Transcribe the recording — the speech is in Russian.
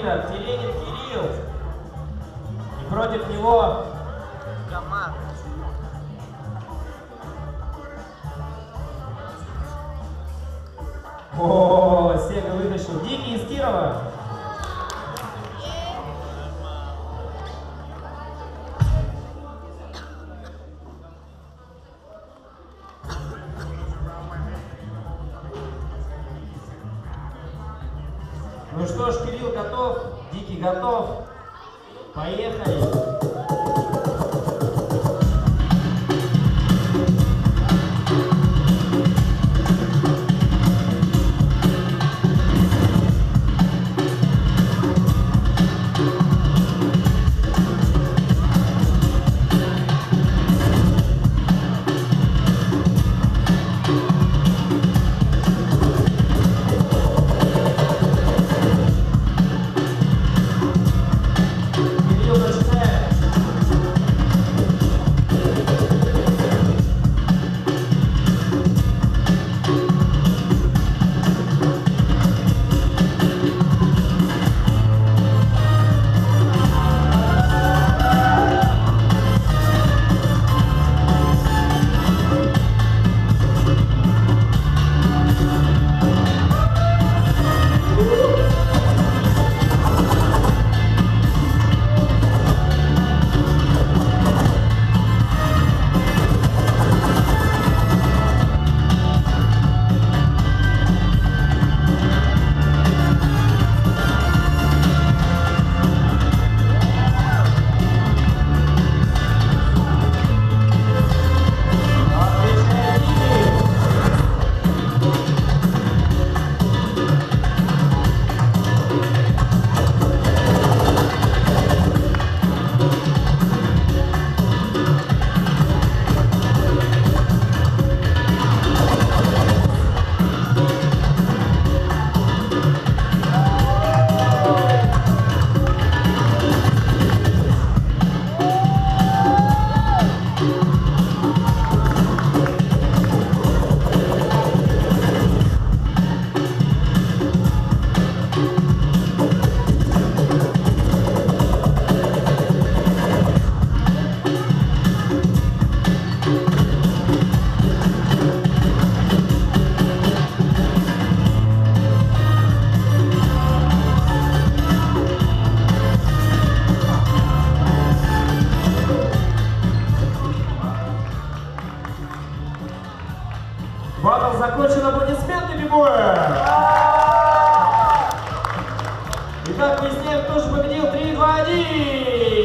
Леонида, Теленин Кирилл. И против него Комар. О, Сега вытащил. Дикий из Кирова. Ну что ж, Кирилл готов, Дикий готов. Поехали. Батл закончен, аплодисменты бегуя! Итак, Веснер тоже победил 3-2-1!